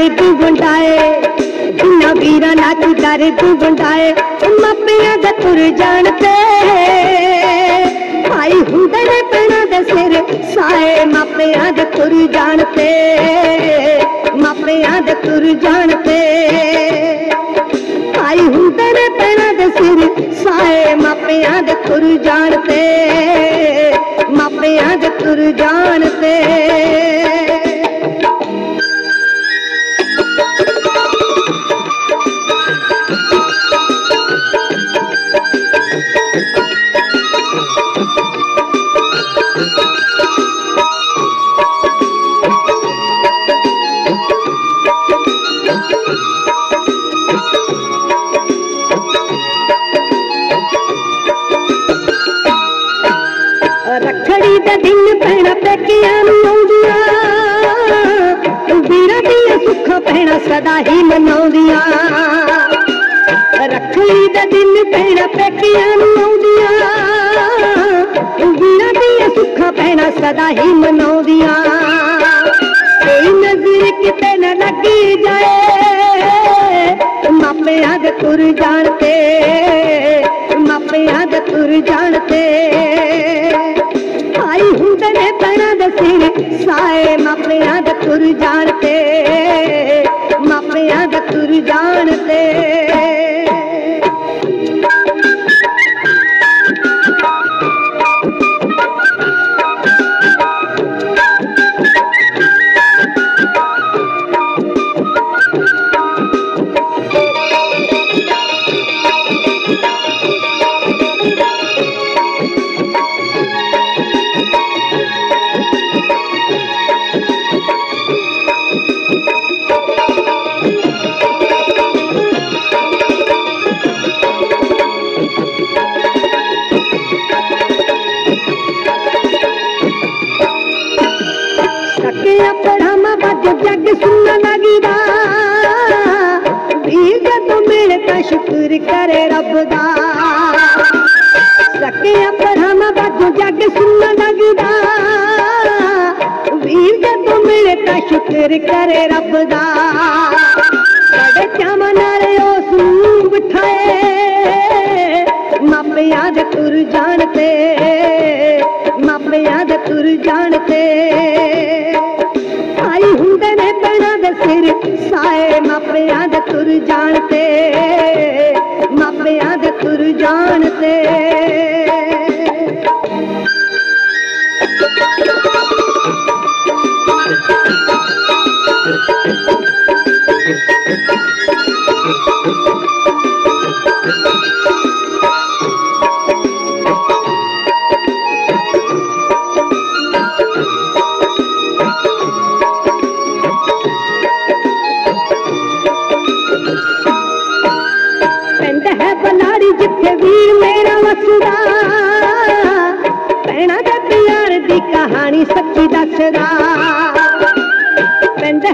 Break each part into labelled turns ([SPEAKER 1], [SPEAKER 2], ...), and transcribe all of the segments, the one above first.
[SPEAKER 1] तारे तू गुंडाए बिना वीरा ना की तारे तू गुंडाए मापिया दा तुर जान ते भाई हुंदे ने पिणा दे सिर साए मापिया दे तुर जान ते मापिया दे तुर जान ते भाई हुंदे ने पिणा दे सिर साए मापिया दे तुर जान ते मापिया दे तुर जान ते भेण सदा ही मना रखड़ी दिन भेण पेकिया आऊंदिया वीरा दिया सदा ही मनाऊंदिया। कोई नज़र किते न लगी जाए, मापे आग तुर जानते मापे आग तुर जानते गुरुजान पे ਸ਼ੁਕਰ ਕਰੇ ਰੱਬ ਦਾ ਸਕਿਆ ਪੜਾਮਾ ਵੱਜ ਜੱਗ ਸੁਣਨ ਲੱਗਦਾ ਵੀਰ ਜਦੋਂ ਮਿਲੇ ਤਾਂ ਸ਼ੁਕਰ ਕਰੇ ਰੱਬ ਦਾ ਸਾਡੇ ਚਾਵਾਂ ਨਾਲ ਉਸ ਨੂੰ ਬਿਠਾਏ ਮਾਪਿਆਂ ਦੇ ਤੁਰ ਜਾਣ ਤੇ ਮਾਪਿਆਂ ਦੇ ਤੁਰ ਜਾਣ ਤੇ ਆਈ ਹੁੰਦੇ ਨੇ ਪੈਣਾ ਦੇ ਸਿਰ ਸਾਏ ਮਾਪਿਆਂ ਦੇ ਤੁਰ ਜਾਣ ਤੇ जानते मेरा मसदा पैना दे प्यार कहानी सच्ची दसदा पिंड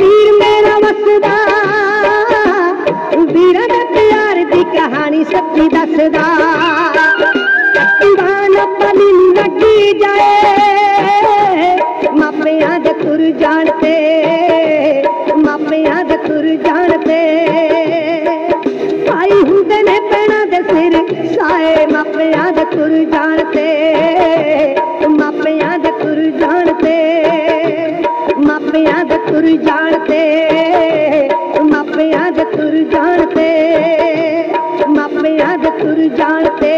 [SPEAKER 1] वीर मेरा वसदा वीरा दे प्यार कहानी सच्ची दसदा लगी जाए। मापिया दे तुर जानते। मापिया दे तुर जानते। ਮਾਪਿਆਂ ਦੇ ਤੁਰ ਜਾਣ ਤੇ ਮਾਪਿਆਂ ਦੇ ਤੁਰ ਜਾਣ ਤੇ ਮਾਪਿਆਂ ਦੇ ਤੁਰ ਜਾਣ ਤੇ ਮਾਪਿਆਂ ਦੇ ਤੁਰ ਜਾਣ ਤੇ ਮਾਪਿਆਂ ਦੇ ਤੁਰ ਜਾਣ ਤੇ